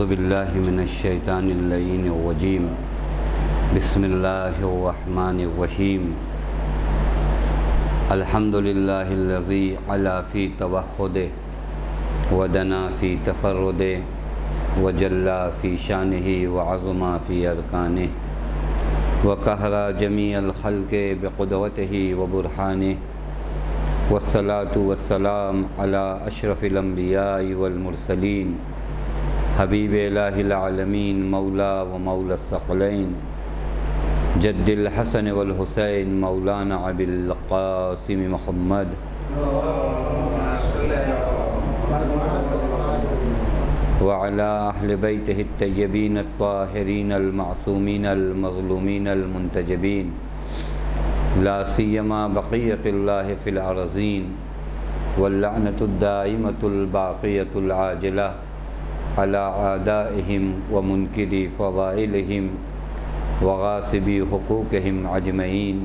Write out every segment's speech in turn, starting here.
أعوذ بالله من الشيطان اللعين الرجيم. بسم الله الرحمن الرحيم. الحمد لله الذي علا في توحده، ودنا في تفرده وجلى في شانه، وعظم في أركانه، وقهر جميع الخلق بقدوته وبرهانه، والصلاة والسلام على أشرف الأنبياء والمرسلين حبیب الہ العالمین، مولا و مولا الثقلین، جد الحسن والحسین، مولانا ابی القاسم محمد۔ وعلى أهل بيته الطيبين الطاهرين المعصومين المظلومين المنتجبين لا سيما بقية الله في الأرضين واللعنة الدائمة الباقية العاجلة على أعدائهم ومنكري فضائلهم وغاصبي حقوقهم أجمعين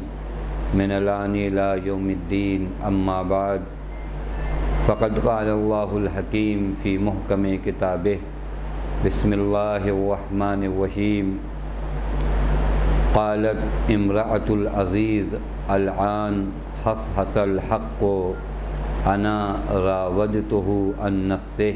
من الآن إلى يوم الدين. أما بعد، فقد قال الله الحكيم في محكم كتابه بسم الله الرحمن الرحيم. قالت امرأة العزيز الآن حصحص الحق، أنا راودته عن نفسه.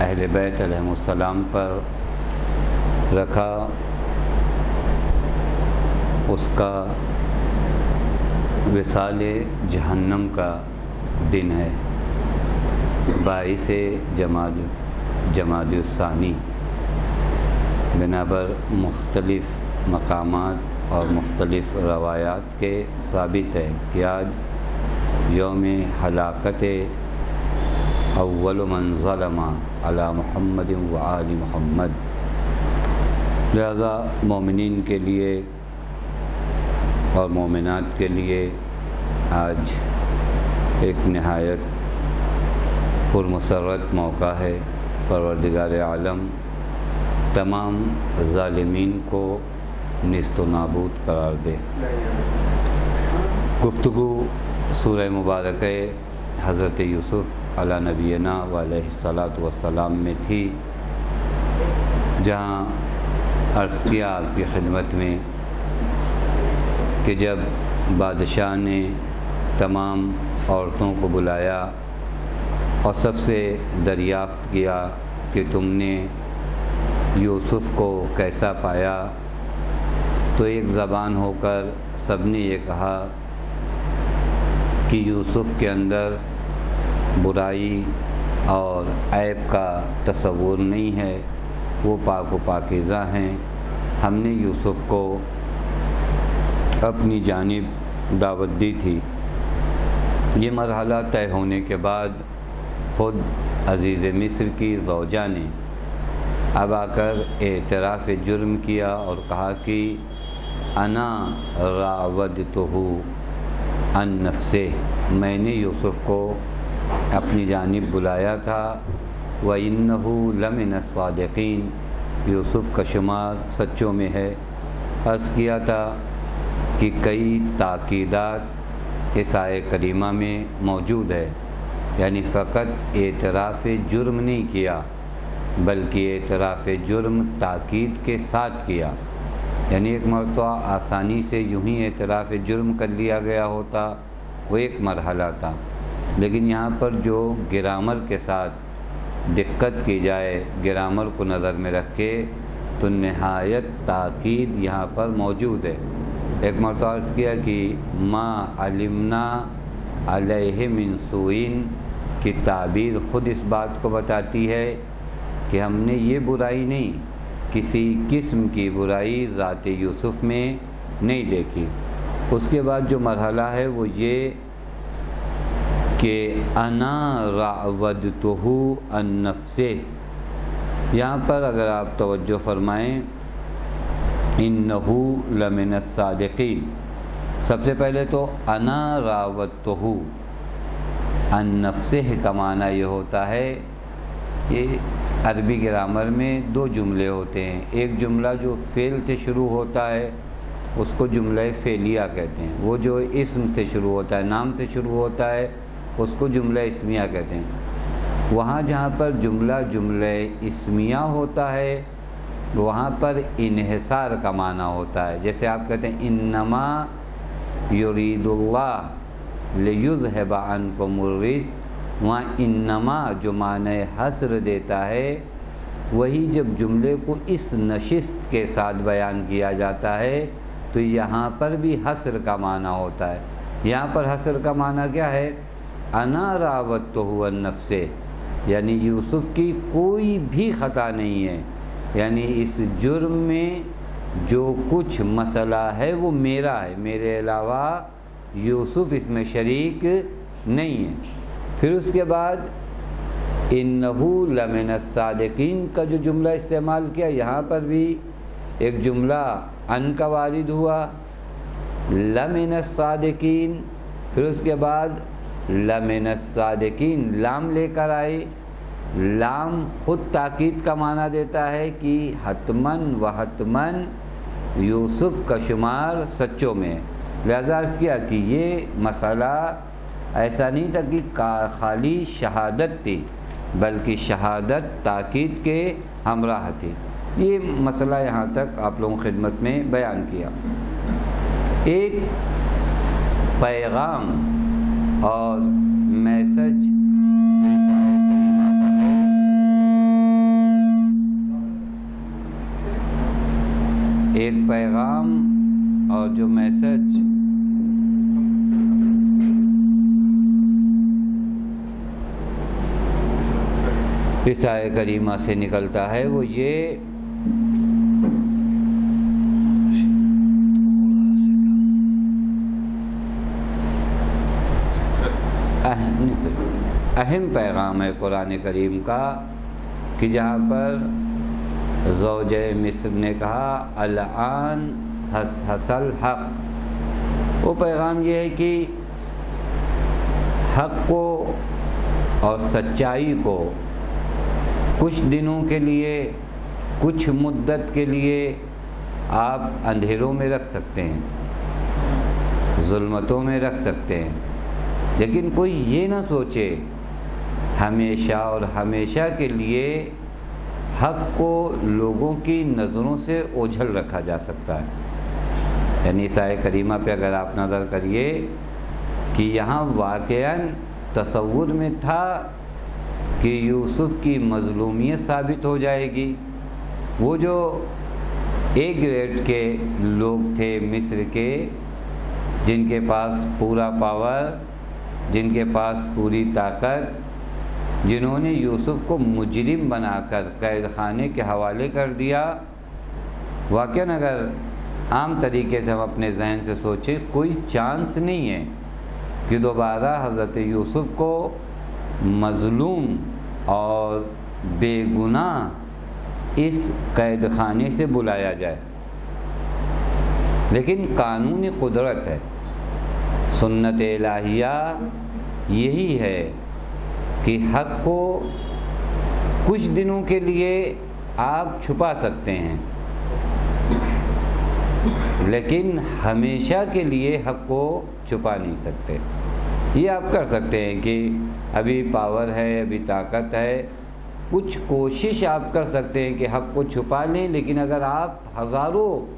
اہل بیت علیہ السلام پر رکھا، اس کا وصال جہنم کا دن ہے۔ باعث جماعت جماعت الثانی۔ بنا پر مختلف مقامات اور مختلف روایات کے ثابت ہے کہ آج یوم ہلاکت اول من ظلم علی محمد و محمد۔ لہذا مومنین کے لیے اور مومنات کے لیے آج ایک نہایت پرمسرت موقع ہے۔ پروردگار عالم، تمام ظالمین کو نست و نابود قرار دے۔ گفتگو سورہ مبارک حضرت یوسف علی نبینا علیہ صلاۃ وسلام میں تھی، جہاں عرض کیا آپ کی خدمت میں کہ جب بادشاہ نے تمام عورتوں کو بلایا اور سب سے دریافت کیا کہ تم نے یوسف کو کیسا پایا، تو ایک زبان ہو کر سب نے یہ کہا کہ یوسف کے اندر برائی اور عیب کا تصور نہیں ہے۔ وہ پاک و پاکیزہ ہیں۔ ہم نے یوسف کو اپنی جانب دعوت دی تھی۔ یہ مرحلہ طے ہونے کے بعد خود عزیز مصر کی زوجہ نے اب آ کر اعتراف جرم کیا اور کہا کہ انا راود تو ان نفسے میں نے یوسف کو اپنی جانب بلایا تھا۔ و انََََََََََََََََََََََََََََََََََََََََََََََََََََََََََََََََََ و یوسف کا شمار سچوں میں ہے۔ عرض کیا تھا کہ کئی تاکیدات اس آئے کریمہ میں موجود ہے۔ یعنی فقط اعتراف جرم نہیں کیا، بلکہ اعتراف جرم تاکید کے ساتھ کیا۔ یعنی ایک مرتبہ آسانی سے یوں ہی اعتراف جرم کر لیا گیا ہوتا، وہ ایک مرحلہ تھا۔ لیکن یہاں پر جو گرامر کے ساتھ دقت کی جائے، گرامر کو نظر میں رکھ کے تو نہایت تاکید یہاں پر موجود ہے۔ ایک مرتبہ عرض کیا کہ ما علمنا علیہ منصوئین کی تعبیر خود اس بات کو بتاتی ہے کہ ہم نے یہ برائی نہیں، کسی قسم کی برائی ذات یوسف میں نہیں دیکھی۔ اس کے بعد جو مرحلہ ہے وہ یہ کہ انا راودتہ ان نفسے یہاں پر اگر آپ توجہ فرمائیں ان لمن الصادقین۔ سب سے پہلے تو انا راوت ان نفس کا معنی یہ ہوتا ہے کہ عربی گرامر میں دو جملے ہوتے ہیں۔ ایک جملہ جو فعل سے شروع ہوتا ہے، اس کو جملہ فعلیہ کہتے ہیں۔ وہ جو اسم سے شروع ہوتا ہے، نام سے شروع ہوتا ہے اس کو جملہ اسمیہ کہتے ہیں۔ وہاں جہاں پر جملہ جملہ اسمیہ ہوتا ہے، وہاں پر انحصار کا معنی ہوتا ہے۔ جیسے آپ کہتے ہیں، انما یرید اللہ لیوز ہے بان کو وہاں انما جو معنی حسر دیتا ہے، وہی جب جملے کو اس نشست کے ساتھ بیان کیا جاتا ہے، تو یہاں پر بھی حسر کا معنی ہوتا ہے۔ یہاں پر حسر کا معنی کیا ہے؟ انا راوت تو ہوا نفس یعنی یوسف کی کوئی بھی خطا نہیں ہے۔ یعنی اس جرم میں جو کچھ مسئلہ ہے وہ میرا ہے۔ میرے علاوہ یوسف اس میں شریک نہیں ہے۔ پھر اس کے بعد انہو لمن الصادقین کا جو جملہ استعمال کیا، یہاں پر بھی ایک جملہ ان کا وارد ہوا۔ لمن الصادقین، پھر اس کے بعد لمن الصادقین، لام لے کر آئے لام خود تاکید کا معنی دیتا ہے کہ حتمن و حتمن یوسف کا شمار سچوں میں۔ لہذا اس کیا کہ یہ مسئلہ ایسا نہیں تھا کہ خالی شہادت تھی، بلکہ شہادت تاکید کے ہمراہ تھی۔ یہ مسئلہ یہاں تک آپ لوگوں خدمت میں بیان کیا۔ ایک پیغام اور میسج ایک پیغام اور جو میسج اس آئے کریمہ سے نکلتا ہے وہ یہ اہم پیغام ہے قرآن کریم کا کہ جہاں پر زوج مصر نے کہا، الان حس حسل حق۔ وہ پیغام یہ ہے کہ حق کو اور سچائی کو کچھ دنوں کے لیے، کچھ مدت کے لیے آپ اندھیروں میں رکھ سکتے ہیں، ظلمتوں میں رکھ سکتے ہیں۔ لیکن کوئی یہ نہ سوچے ہمیشہ اور ہمیشہ کے لیے حق کو لوگوں کی نظروں سے اوجھل رکھا جا سکتا ہے۔ یعنی سائے کریمہ پہ اگر آپ نظر کریے کہ یہاں واقعا تصور میں تھا کہ یوسف کی مظلومیت ثابت ہو جائے گی۔ وہ جو اے گریڈ کے لوگ تھے مصر کے، جن کے پاس پورا پاور، جن کے پاس پوری طاقت جنہوں نے یوسف کو مجرم بنا کر قید خانے کے حوالے کر دیا، واقعا اگر عام طریقے سے ہم اپنے ذہن سے سوچیں، کوئی چانس نہیں ہے کہ دوبارہ حضرت یوسف کو مظلوم اور بے گناہ اس قید خانے سے بلایا جائے۔ لیکن قانونی قدرت ہے، سنت الہیہ یہی ہے کہ حق کو کچھ دنوں کے لیے آپ چھپا سکتے ہیں۔ لیکن ہمیشہ کے لیے حق کو چھپا نہیں سکتے۔ یہ آپ کر سکتے ہیں کہ ابھی پاور ہے، ابھی طاقت ہے۔ کچھ کوشش آپ کر سکتے ہیں کہ حق کو چھپا لیں، لیکن اگر آپ ہزاروں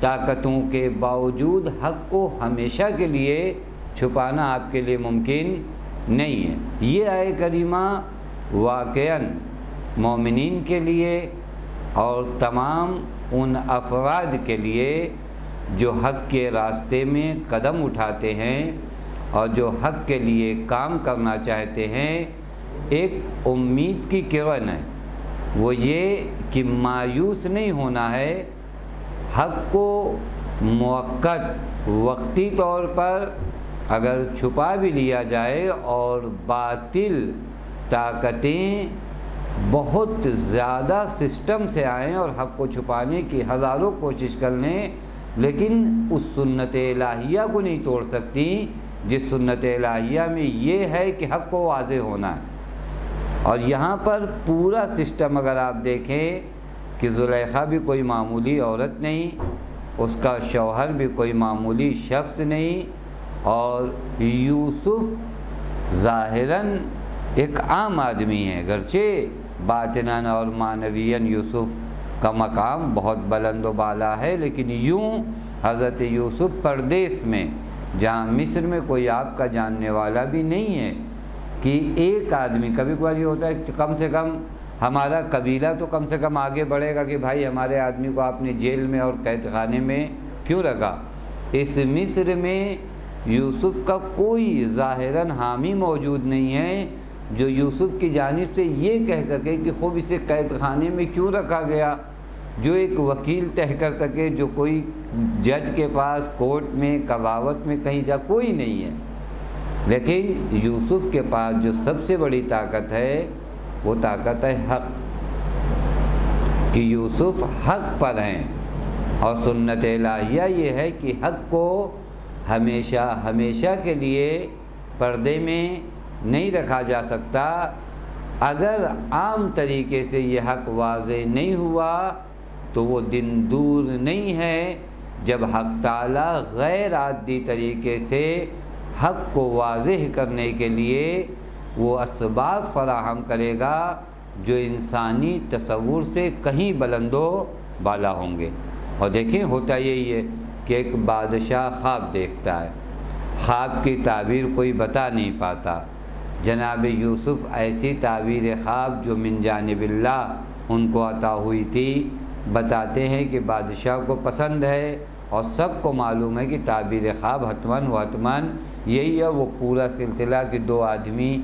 طاقتوں کے باوجود حق کو ہمیشہ کے لیے چھپانا آپ کے لیے ممکن نہیں ہے۔ یہ آئے کریمہ واقع مومنین کے لیے اور تمام ان افراد کے لیے جو حق کے راستے میں قدم اٹھاتے ہیں اور جو حق کے لیے کام کرنا چاہتے ہیں، ایک امید کی کرن ہے۔ وہ یہ کہ مایوس نہیں ہونا ہے۔ حق کو موقع وقتی طور پر اگر چھپا بھی لیا جائے اور باطل طاقتیں بہت زیادہ سسٹم سے آئیں اور حق کو چھپانے کی ہزاروں کوشش کر لیں، لیکن اس سنت الہیہ کو نہیں توڑ سکتی، جس سنت الہیہ میں یہ ہے کہ حق کو واضح ہونا ہے۔ اور یہاں پر پورا سسٹم اگر آپ دیکھیں کہ زلیخا بھی کوئی معمولی عورت نہیں، اس کا شوہر بھی کوئی معمولی شخص نہیں اور یوسف ظاہراً ایک عام آدمی ہے، گرچہ باطناً اور معنوین یوسف کا مقام بہت بلند و بالا ہے، لیکن یوں حضرت یوسف پردیس میں، جہاں مصر میں کوئی آپ کا جاننے والا بھی نہیں ہے، کہ ایک آدمی، کبھی کبھی یہ ہوتا ہے کم سے کم ہمارا قبیلہ تو کم سے کم آگے بڑھے گا کہ بھائی hمارے آدمی کو آپ نے جیل میں اور قید خانے میں کیوں رکھا؟ اس مصر میں یوسف کا کوئی ظاہراً حامی موجود نہیں ہے جو یوسف کی جانب سے یہ کہہ سکے کہ خوب اسے قید خانے میں کیوں رکھا گیا؟ جو ایک وکیل طے کر سکے، جو کوئی جج کے پاس کورٹ میں کباوت میں کہیں جا، کوئی نہیں ہے۔ لیکن یوسف کے پاس جو سب سے بڑی طاقت ہے، وہ طاقت ہے حق۔ کہ یوسف حق پر ہیں۔ اور سنت الہیہ یہ ہے کہ حق کو ہمیشہ ہمیشہ کے لیے پردے میں نہیں رکھا جا سکتا۔ اگر عام طریقے سے یہ حق واضح نہیں ہوا، تو وہ دن دور نہیں ہے جب حق تعالیٰ غیر عادی طریقے سے حق کو واضح کرنے کے لیے وہ اسباب فراہم کرے گا جو انسانی تصور سے کہیں بلند و بالا ہوں گے۔ اور دیکھیں، ہوتا یہی ہے کہ ایک بادشاہ خواب دیکھتا ہے۔ خواب کی تعبیر کوئی بتا نہیں پاتا۔ جناب یوسف ایسی تعبیر خواب جو من جانب اللہ ان کو عطا ہوئی تھی، بتاتے ہیں کہ بادشاہ کو پسند ہے اور سب کو معلوم ہے کہ تعبیر خواب حتمن و حتمن یہی ہے، وہ پورا سلسلہ کہ دو آدمی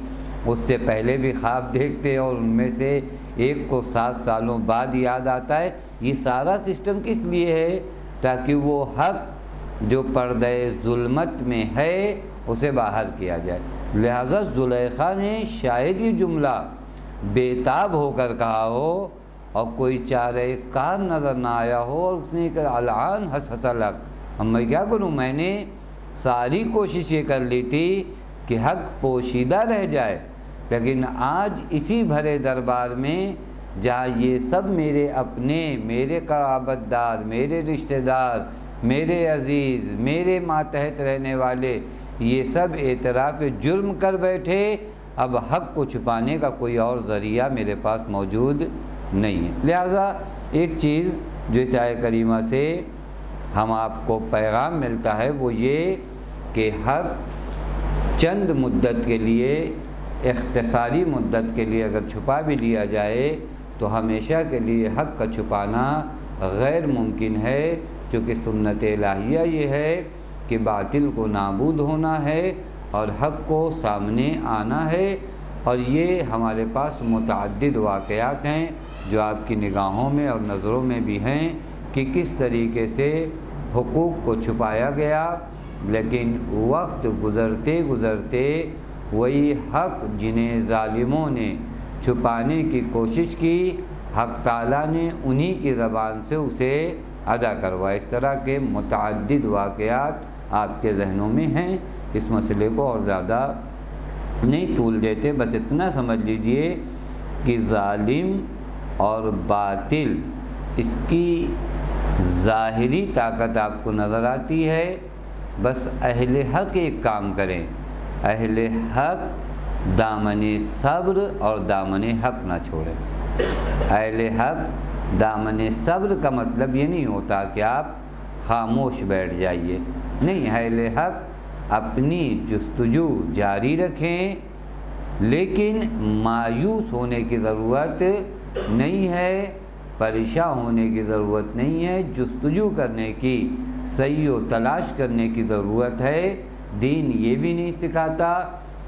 اس سے پہلے بھی خواب دیکھتے ہیں اور ان میں سے ایک کو سات سالوں بعد یاد آتا ہے۔ یہ سارا سسٹم کس لیے ہے؟ تاکہ وہ حق جو پردہ ظلمت میں ہے اسے باہر کیا جائے۔ لہذا زلیخا نے شاید یہ جملہ بیتاب ہو کر کہا ہو، اور کوئی چارہ کار نظر نہ آیا ہو، اور اس نے کہا العان حس حسلک اب میں کیا کروں؟ میں نے ساری کوشش یہ کر لی تھی کہ حق پوشیدہ رہ جائے، لیکن آج اسی بھرے دربار میں جہاں یہ سب میرے اپنے، میرے قرابت دار، میرے رشتہ دار، میرے عزیز، میرے ماتحت رہنے والے، یہ سب اعتراف جرم کر بیٹھے، اب حق کو چھپانے کا کوئی اور ذریعہ میرے پاس موجود نہیں ہے۔ لہٰذا ایک چیز جو چائے کریمہ سے ہم آپ کو پیغام ملتا ہے، وہ یہ کہ حق چند مدت کے لیے، اختصاری مدت کے لیے اگر چھپا بھی لیا جائے تو ہمیشہ کے لیے حق کا چھپانا غیر ممکن ہے، چونکہ سنت الہیہ یہ ہے کہ باطل کو نابود ہونا ہے اور حق کو سامنے آنا ہے۔ اور یہ ہمارے پاس متعدد واقعات ہیں جو آپ کی نگاہوں میں اور نظروں میں بھی ہیں کہ کس طریقے سے حقوق کو چھپایا گیا۔ لیکن وقت گزرتے گزرتے وہی حق جنہیں ظالموں نے چھپانے کی کوشش کی۔ حق تعالیٰ نے انہی کی زبان سے اسے ادا کروا۔ اس طرح کے متعدد واقعات آپ کے ذہنوں میں ہیں۔ اس مسئلے کو اور زیادہ نہیں طول دیتے۔ بس اتنا سمجھ لیجیے کہ ظالم اور باطل، اس کی ظاہری طاقت آپ کو نظر آتی ہے۔ بس اہل حق ایک کام کریں۔ اہل حق دامن صبر اور دامن حق نہ چھوڑیں اہل حق دامن صبر کا مطلب یہ نہیں ہوتا کہ آپ خاموش بیٹھ جائیے۔ نہیں، اہل حق اپنی جستجو جاری رکھیں، لیکن مایوس ہونے کی ضرورت نہیں ہے، پریشان ہونے کی ضرورت نہیں ہے، جستجو کرنے کی، صحیح و تلاش کرنے کی ضرورت ہے۔ دین یہ بھی نہیں سکھاتا۔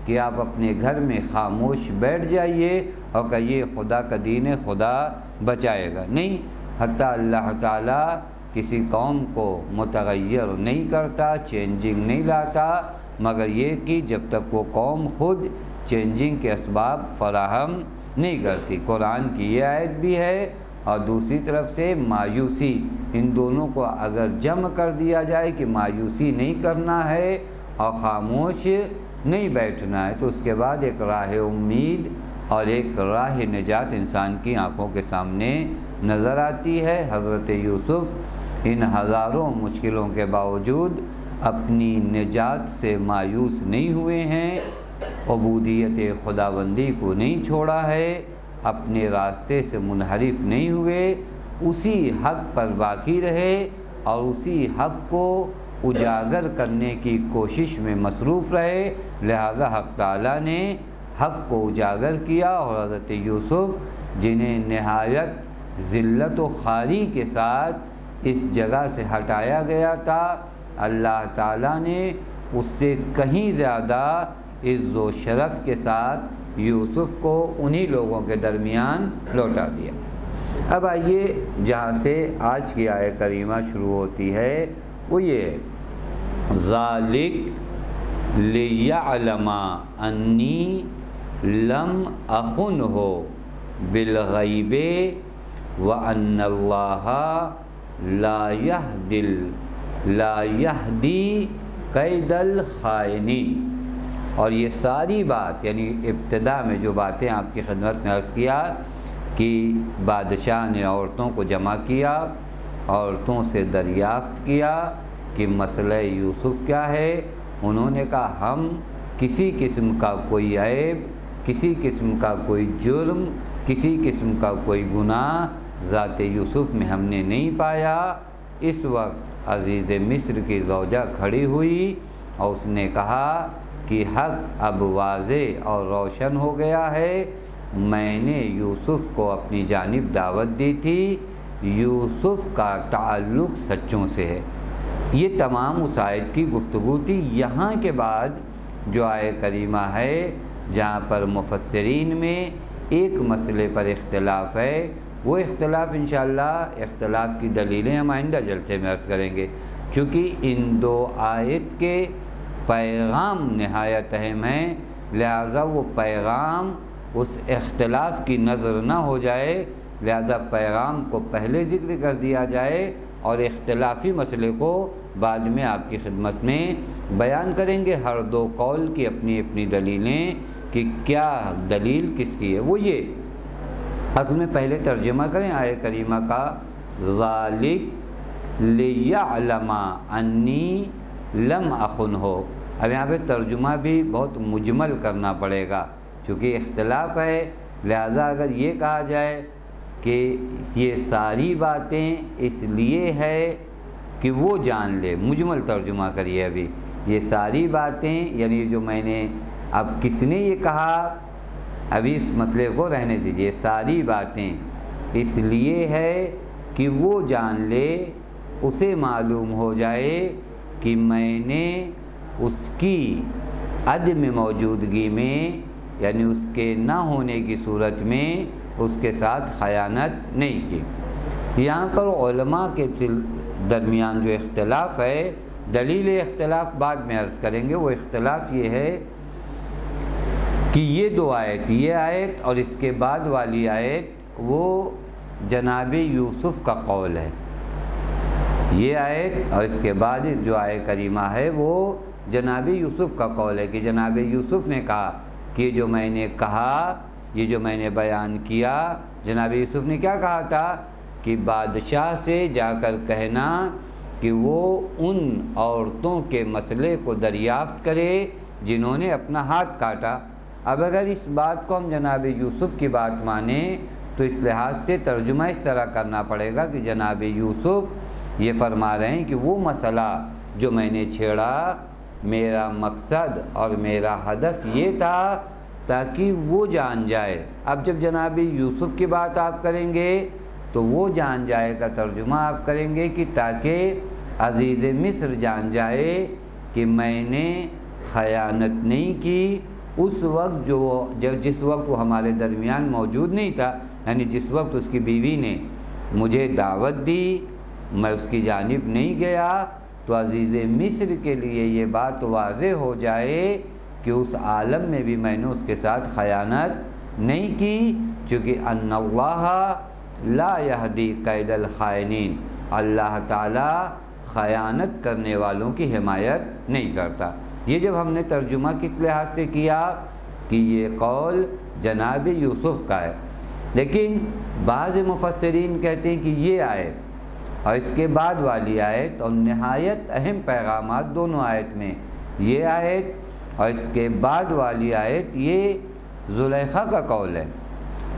کہ آپ اپنے گھر میں خاموش بیٹھ جائیے اور کہیے خدا کا دین خدا بچائے گا۔ نہیں، حتیٰ اللہ تعالیٰ کسی قوم کو متغیر نہیں کرتا، چینجنگ نہیں لاتا، مگر یہ کہ جب تک وہ قوم خود چینجنگ کے اسباب فراہم نہیں کرتی۔ قرآن کی یہ آیت بھی ہے اور دوسری طرف سے مایوسی، ان دونوں کو اگر جمع کر دیا جائے کہ مایوسی نہیں کرنا ہے اور خاموش نہیں بیٹھنا ہے تو اس کے بعد ایک راہ امید اور ایک راہ نجات انسان کی آنکھوں کے سامنے نظر آتی ہے۔ حضرت یوسف ان ہزاروں مشکلوں کے باوجود اپنی نجات سے مایوس نہیں ہوئے ہیں۔ عبودیت خدا بندی کو نہیں چھوڑا ہے، اپنے راستے سے منحرف نہیں ہوئے۔ اسی حق پر باقی رہے اور اسی حق کو اجاگر کرنے کی کوشش میں مصروف رہے، لہذا حق تعالیٰ نے حق کو اجاگر کیا اور حضرت یوسف، جنہیں نہایت ذلت و خاری کے ساتھ اس جگہ سے ہٹایا گیا تھا، اللہ تعالیٰ نے اس سے کہیں زیادہ عز و شرف کے ساتھ یوسف کو انہی لوگوں کے درمیان لوٹا دیا۔ اب آئیے، جہاں سے آج کی آئے کریمہ شروع ہوتی ہے، وہ یہ ہے۔ ذالک لیعلما انی لم اخن ہو بالغیب و ان اللہ لا دل لا یہدی قید الخائنین۔ اور یہ ساری بات یعنی ابتدا میں جو باتیں آپ کی خدمت میں عرض کیا کہ بادشاہ نے عورتوں کو جمع کیا، عورتوں سے دریافت کیا کہ مسئلہ یوسف کیا ہے؟ انہوں نے کہا، ہم کسی قسم کا کوئی عیب، کسی قسم کا کوئی جرم، کسی قسم کا کوئی گناہ ذات یوسف میں ہم نے نہیں پایا۔ اس وقت عزیز مصر کی زوجہ کھڑی ہوئی اور اس نے کہا کہ حق اب واضح اور روشن ہو گیا ہے۔ میں نے یوسف کو اپنی جانب دعوت دی تھی۔ یوسف کا تعلق سچوں سے ہے۔ یہ تمام اس آیت کی گفتگو تھی۔ یہاں کے بعد جو آئے کریمہ ہے، جہاں پر مفسرین میں ایک مسئلے پر اختلاف ہے، وہ اختلاف انشاءاللہ، اختلاف کی دلیلیں ہم آئندہ جلسے میں عرض کریں گے۔ چونکہ ان دو آیت کے پیغام نہایت اہم ہیں، لہذا وہ پیغام اس اختلاف کی نظر نہ ہو جائے، لہذا پیغام کو پہلے ذکر کر دیا جائے اور اختلافی مسئلے کو بعد میں آپ کی خدمت میں بیان کریں گے ہر دو قول کی اپنی اپنی دلیلیں کہ کیا دلیل کس کی ہے۔ وہ یہ، اصل میں پہلے ترجمہ کریں آئے کریمہ کا، ذالک لیعلما انی لم اخن ہو۔ اب یہاں پہ ترجمہ بھی بہت مجمل کرنا پڑے گا، چونکہ اختلاف ہے۔ لہذا اگر یہ کہا جائے کہ یہ ساری باتیں اس لیے ہے کہ وہ جان لے، مجمل ترجمہ کریے ابھی۔ یہ ساری باتیں یعنی جو میں نے، اب کس نے یہ کہا؟ ابھی اس مسئلے کو رہنے دیجیے ساری باتیں۔ اس لیے ہے کہ وہ جان لے، اسے معلوم ہو جائے کہ میں نے اس کی عدم موجودگی میں یعنی اس کے نہ ہونے کی صورت میں، اس کے ساتھ خیانت نہیں کی۔ یہاں پر علماء کے درمیان جو اختلاف ہے، دلیل اختلاف بعد میں عرض کریں گے، وہ اختلاف یہ ہے کہ یہ دو آیت، یہ آیت اور اس کے بعد والی آیت، وہ جناب یوسف کا قول ہے۔ یہ آیت اور اس کے بعد جو آئے کریمہ ہے، وہ جناب یوسف کا قول ہے کہ جناب یوسف نے کہا کہ جو میں نے کہا، یہ جو میں نے بیان کیا، جناب یوسف نے کیا کہا تھا؟ کہ بادشاہ سے جا کر کہنا کہ وہ ان عورتوں کے مسئلے کو دریافت کرے جنہوں نے اپنا ہاتھ کاٹا۔ اب اگر اس بات کو ہم جناب یوسف کی بات مانیں، تو اس لحاظ سے ترجمہ اس طرح کرنا پڑے گا کہ جناب یوسف یہ فرما رہے ہیں کہ وہ مسئلہ جو میں نے چھیڑا، میرا مقصد اور میرا ہدف یہ تھا تاکہ وہ جان جائے۔ اب جب جناب یوسف کی بات آپ کریں گے تو وہ جان جائے کا ترجمہ آپ کریں گے کہ تاکہ عزیز مصر جان جائے کہ میں نے خیانت نہیں کی اس وقت جو جب جس وقت وہ ہمارے درمیان موجود نہیں تھا یعنی جس وقت اس کی بیوی نے مجھے دعوت دی، میں اس کی جانب نہیں گیا، تو عزیز مصر کے لیے یہ بات واضح ہو جائے کہ اس عالم میں بھی میں نے اس کے ساتھ خیانت نہیں کی، چونکہ ان اللہ لا یہدی قید الخائنین۔ اللہ تعالی خیانت کرنے والوں کی حمایت نہیں کرتا۔ یہ جب ہم نے ترجمہ کس لحاظ سے کیا کہ یہ قول جناب یوسف کا ہے۔ لیکن بعض مفسرین کہتے ہیں کہ یہ آیت اور اس کے بعد والی آیت اور نہایت اہم پیغامات دونوں آیت میں یہ آیت اور اس کے بعد والی آیت یہ زلیخا کا قول ہے۔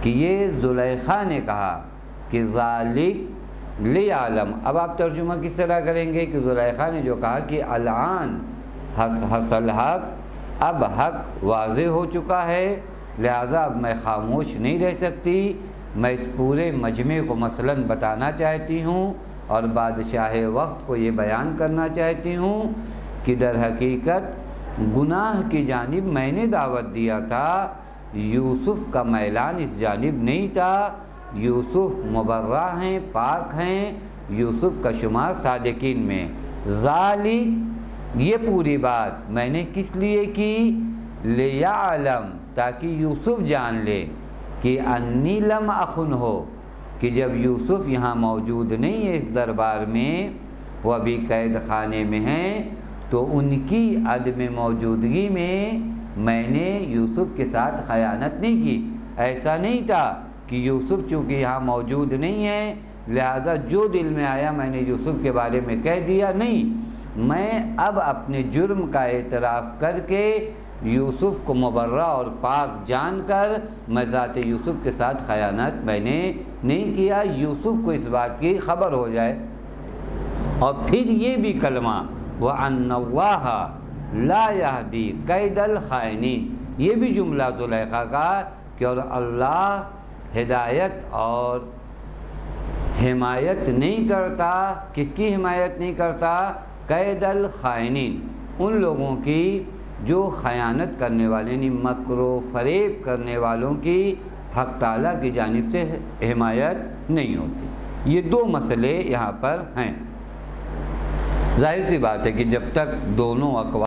کہ یہ زلیخا نے کہا کہ ذالک لی عالم اب آپ ترجمہ کس طرح کریں گے کہ زلیخا نے جو کہا کہ الان حسل حق، اب حق واضح ہو چکا ہے، لہذا اب میں خاموش نہیں رہ سکتی۔ میں اس پورے مجمع کو مثلا بتانا چاہتی ہوں اور بادشاہ وقت کو یہ بیان کرنا چاہتی ہوں کہ در حقیقت گناہ کی جانب میں نے دعوت دیا تھا۔ یوسف کا میلان اس جانب نہیں تھا۔ یوسف مبرہ ہیں، پاک ہیں۔ یوسف کا شمار صادقین میں۔ ظالی یہ پوری بات میں نے کس لیے کی؟ لِيَعْلَمْ تاکہ یوسف جان لے کہ انی لم اخن ہو کہ جب یوسف یہاں موجود نہیں ہے اس دربار میں، وہ ابھی قید خانے میں ہیں، تو ان کی عدم موجودگی میں میں نے یوسف کے ساتھ خیانت نہیں کی۔ ایسا نہیں تھا کہ یوسف چونکہ یہاں موجود نہیں ہے، لہذا جو دل میں آیا میں نے یوسف کے بارے میں کہہ دیا نہیں۔ میں اب اپنے جرم کا اعتراف کر کے یوسف کو مبرہ اور پاک جان کر میں ذات یوسف کے ساتھ خیانت میں نے نہیں کیا۔ یوسف کو اس بات کی خبر ہو جائے۔ اور پھر یہ بھی کلمہ وہ انواہ لا یہدی قید الخائنین یہ بھی جملہ زلیخا کا کہ اور اللہ ہدایت اور حمایت نہیں کرتا۔ کس کی حمایت نہیں کرتا؟ قید الخائنین۔ ان لوگوں کی جو خیانت کرنے والے یعنی مکر و فریب کرنے والوں کی حق تعالیٰ کی جانب سے حمایت نہیں ہوتی۔ یہ دو مسئلے یہاں پر ہیں۔ ظاہر سی بات ہے کہ جب تک دونوں اقوام